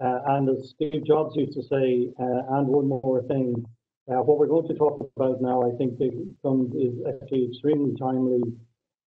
Uh, and as Steve Jobs used to say, uh, and one more thing, uh, what we're going to talk about now, I think, is actually extremely timely.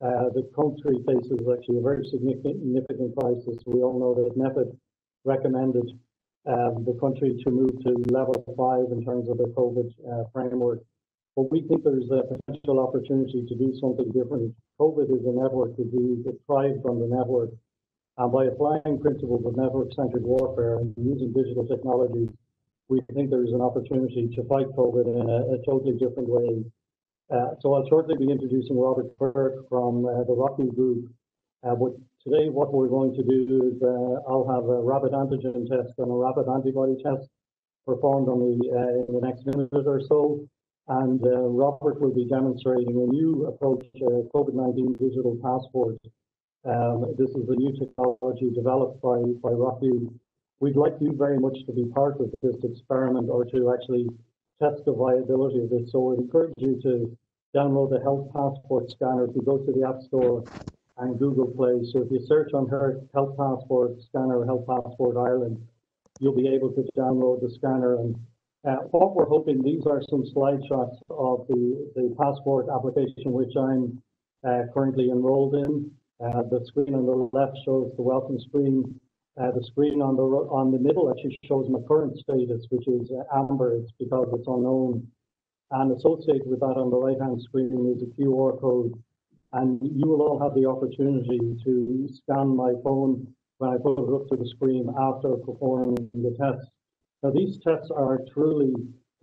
Uh, the country faces actually a very significant, significant crisis. We all know that NPHET recommended um, the country to move to level five in terms of the COVID uh, framework. But we think there's a potential opportunity to do something different. COVID is a network disease. It thrives on the network. And by applying principles of network-centered warfare and using digital technologies, we think there is an opportunity to fight COVID in a, a totally different way. Uh, so I'll shortly be introducing Robert Quirk from uh, the ROKU Group. Uh, but today what we're going to do is uh, I'll have a rapid antigen test and a rapid antibody test performed on the, uh, in the next minute or so. And uh, Robert will be demonstrating a new approach, COVID-19 digital passport um, this is a new technology developed by, by. We'd like you very much to be part of this experiment or to actually test the viability of this. So we encourage you to download the Health Passport scanner. If you go to the App Store and Google Play, so if you search on her Health Passport scanner, Health Passport Ireland, you'll be able to download the scanner. And uh, what we're hoping, these are some slide shots of the, the passport application, which I'm uh, currently enrolled in. Uh, the screen on the left shows the welcome screen. Uh, the screen on the on the middle actually shows my current status, which is uh, amber. It's because it's unknown. And associated with that on the right-hand screen is a QR code. And you will all have the opportunity to scan my phone when I put it up to the screen after performing the test. Now, these tests are truly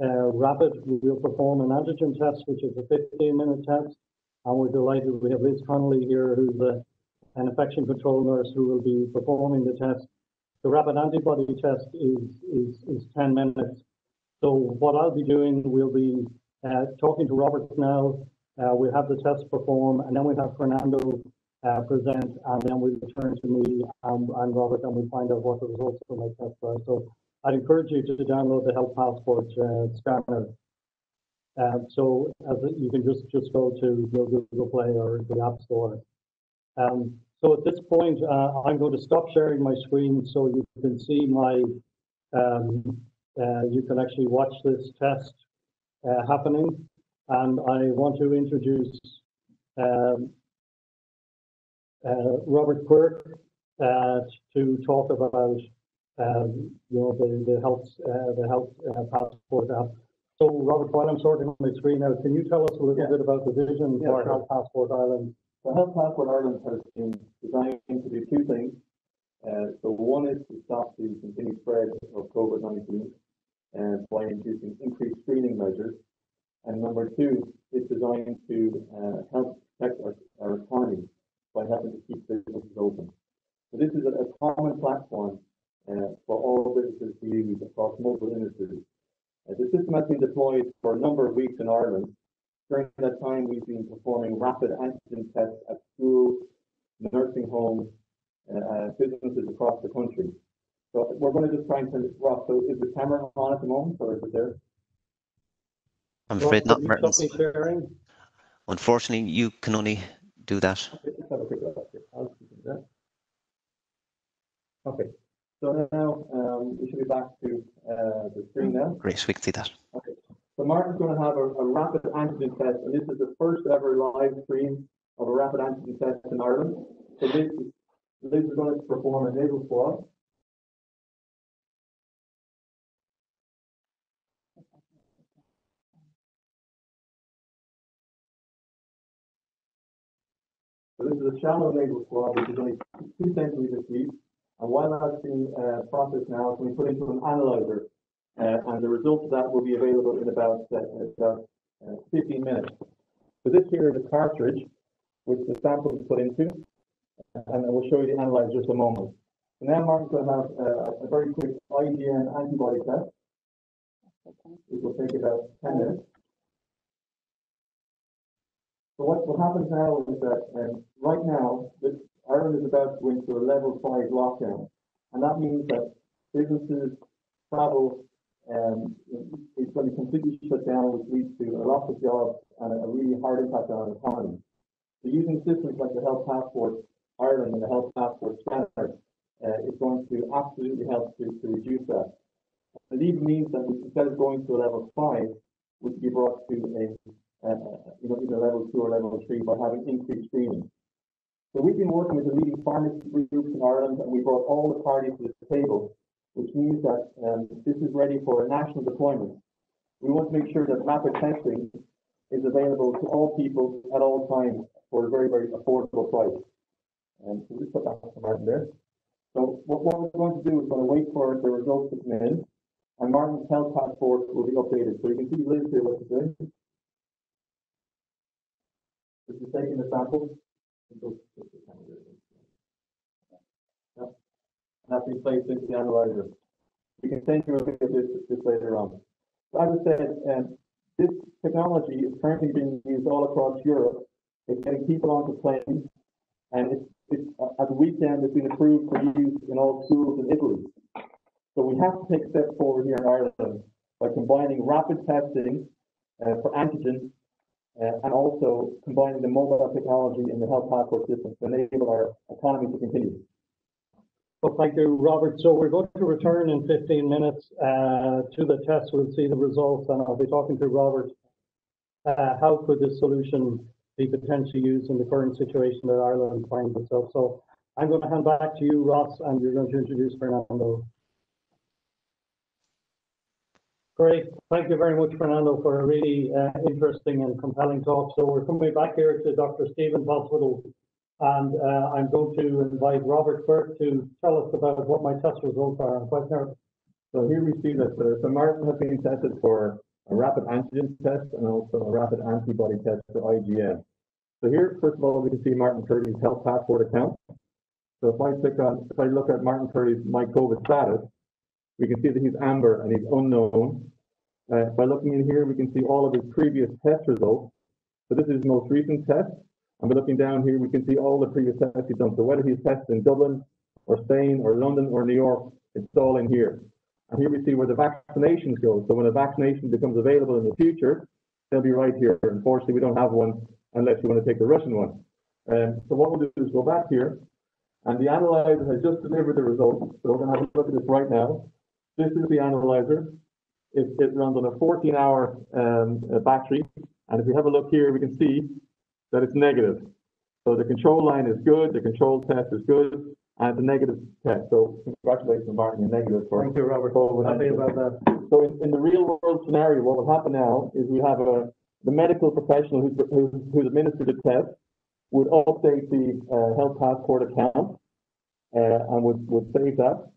uh, rapid. We'll perform an antigen test, which is a 15-minute test and we're delighted we have Liz Connolly here, who's a, an infection control nurse who will be performing the test. The rapid antibody test is, is, is 10 minutes. So what I'll be doing, we'll be uh, talking to Robert now. Uh, we'll have the test perform, and then we'll have Fernando uh, present, and then we'll return to me and, and Robert, and we'll find out what the results of my test are. So I'd encourage you to download the Health Passport uh, scanner um, so as you can just just go to Google Play or the App Store. Um, so at this point, uh, I'm going to stop sharing my screen so you can see my. Um, uh, you can actually watch this test uh, happening, and I want to introduce um, uh, Robert Quirk uh, to talk about um, you know the the health uh, the health passport app. So Robert, while I'm sorting my screen out, can you tell us a little yeah. bit about the vision yeah, for sure. Health Passport Ireland? The Health Passport Ireland has been designed to do two things. Uh, so one is to stop the continued spread of COVID-19 uh, by introducing increased screening measures. And number two is designed to uh, help protect our, our economy by helping to keep businesses open. So this is a, a common platform uh, for all businesses to use across multiple industries. Uh, the system has been deployed for a number of weeks in Ireland. During that time, we've been performing rapid antigen tests at schools, nursing homes, uh, uh, businesses across the country. So we're going to just try and turn this off. So is the camera on at the moment, or is it there? I'm afraid not, Martin. Unfortunately, you can only do that. Okay. So now um, we should be back to uh, the screen now. Great, we can see that. Okay. So Martin's going to have a, a, rapid antigen test, and this is the first ever live stream of a rapid antigen test in Ireland. So Liz, Liz is going to perform a nasal swab. So this is a shallow nasal swab, which is only two centimeters deep. While that's being uh, processed now, it's being put into an analyzer, uh, and the results of that will be available in about, uh, about uh, 15 minutes. So this here is a cartridge which the sample is put into, and I will show you the analyzer just a moment. So now Mark's going to have uh, a very quick IgM antibody test. It will take about 10 minutes. So what, what happens now is that um, right now, this Ireland is about to go into a level five lockdown, and that means that businesses, travel, um, is going to completely shut down, which leads to a loss of jobs and a really hard impact on our economy. So using systems like the Health Passport Ireland and the Health Passport Scanner, uh, is going to absolutely help to, to reduce that. It even means that instead of going to a level five, we could be brought to a, uh, you know, either level two or level three by having increased screening. So we've been working with the leading pharmacy groups in Ireland, and we brought all the parties to the table, which means that, um, this is ready for a national deployment. We want to make sure that rapid testing is available to all people at all times for a very, very affordable price. And so we put that Martin there. So what, what we're going to do is going to wait for the results to come in, and Martin's health passport will be updated. So you can see Liz here what she's doing. This is taking the sample. Yep. Into the analyzer. We can send you a bit of this, this later on. As I said, um, this technology is currently being used all across Europe. It's getting people onto planes, and it's, it's, uh, at the weekend, it's been approved for use in all schools in Italy. So we have to take steps forward here in Ireland by combining rapid testing uh, for antigen uh, and also combining the mobile technology and the health passport system to enable our economy to continue. Well, thank you, Robert. So we're going to return in fifteen minutes, uh, to the test. We'll see the results and I'll be talking to Robert. Uh, how could this solution be potentially used in the current situation that Ireland finds itself? So I'm going to hand back to you, Ross, and you're going to introduce Fernando. Great. Thank you very much, Fernando, for a really, uh, interesting and compelling talk. So we're coming back here to Dr. Steevens Hospital and uh, I'm going to invite Robert Burke to tell us about what my test results are. Quite nervous. So here we see that, uh, so Martin has been tested for a rapid antigen test and also a rapid antibody test for IgM. So here, first of all, we can see Martin Curley's health passport account. So if I click on, if I look at Martin Curley's My COVID status, we can see that he's amber and he's unknown. Uh, by looking in here, we can see all of his previous test results. So this is his most recent test. And by looking down here, we can see all the previous tests he's done. So whether he's tested in Dublin or Spain or London or New York, it's all in here. And here we see where the vaccinations go. So when a vaccination becomes available in the future, they'll be right here. Unfortunately, we don't have one unless you want to take the Russian one. Um, so what we'll do is go back here, and the analyzer has just delivered the results. So we're going to have a look at this right now. This is the analyzer. It, it runs on a 14-hour um, uh, battery, and if we have a look here, we can see that it's negative. So the control line is good, the control test is good, and the negative test. So congratulations, Martin, you're negative for Thank you, Robert. Happy about that. So in, in the real world scenario, what will happen now is we have a, the medical professional who's, who's, who's administered the test would update the uh, health passport account uh, and would, would save that.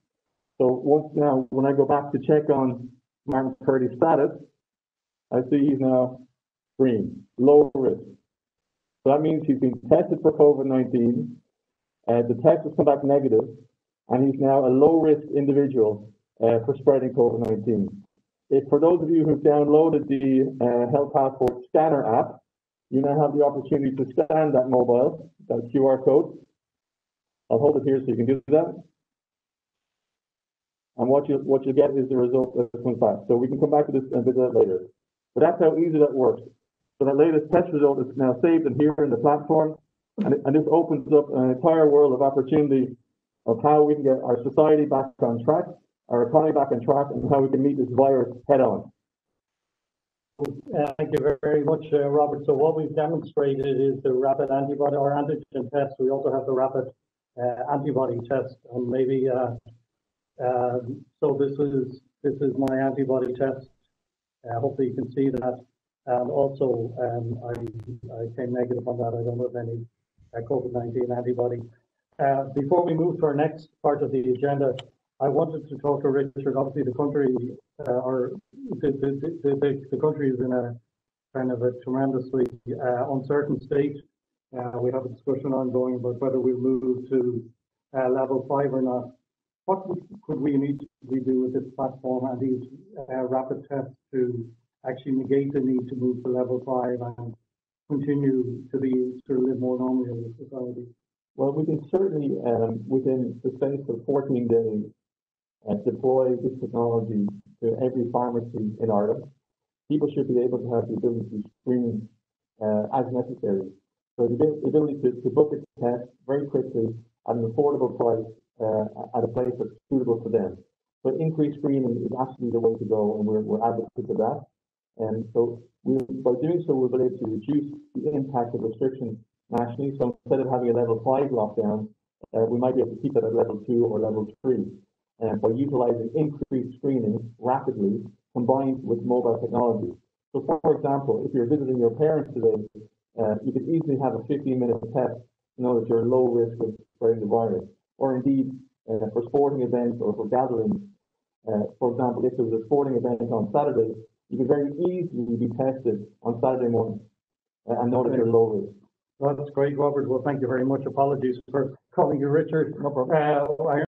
So once now, when I go back to check on Martin Curley's status, I see he's now green, low risk. So that means he's been tested for COVID-19, uh, the test has come back negative, and he's now a low-risk individual uh, for spreading COVID-19. If for those of you who've downloaded the uh, Health Passport Scanner app, you now have the opportunity to scan that mobile, that QR code. I'll hold it here so you can do that. And what you what you get is the result that comes back. So we can come back to this and visit that later. But that's how easy that works. So that latest test result is now saved and here in the platform, and, it- and this opens up an entire world of opportunity of how we can get our society back on track, our economy back on track, and how we can meet this virus head on. Uh, Thank you very much, uh, Robert. So what we've demonstrated is the rapid antibody or antigen test. We also have the rapid uh, antibody test, and maybe uh, um, so this is this is my antibody test. Uh, hopefully, you can see that. And also, um, I I came negative on that. I don't have any uh, COVID-19 antibody. Uh, before we move to our next part of the agenda, I wanted to talk to Richard. Obviously, the country, uh, or the, the, the, the, the country is in a kind of a tremendously uh, uncertain state. Uh, we have a discussion ongoing about whether we move to uh, level five or not. What could we need immediately do with this platform and these uh, rapid tests to actually negate the need to move to level five and continue to be to live more normally in society? Well, we can certainly, um, within the space of fourteen days, uh, deploy this technology to every pharmacy in Ireland. People should be able to have the ability to screen, uh, as necessary. So the ability to, to book a test very quickly at an affordable price at a place that's suitable for them. But increased screening is actually the way to go, and we're, we're advocates of that. And so we, by doing so, we'll be able to reduce the impact of restrictions nationally. So instead of having a level five lockdown, uh, we might be able to keep it at level two or level three. And by utilizing increased screening rapidly combined with mobile technology. So for example, if you're visiting your parents today, uh, you could easily have a 15 minute test to know that you're low risk of spreading the virus. Or indeed, uh, for sporting events or for gatherings, uh, for example, if there was a sporting event on Saturday, you could very easily be tested on Saturday morning uh, and know that you're low risk. Well, that's great, Robert. Well, thank you very much. Apologies for calling you Richard. No problem. Uh,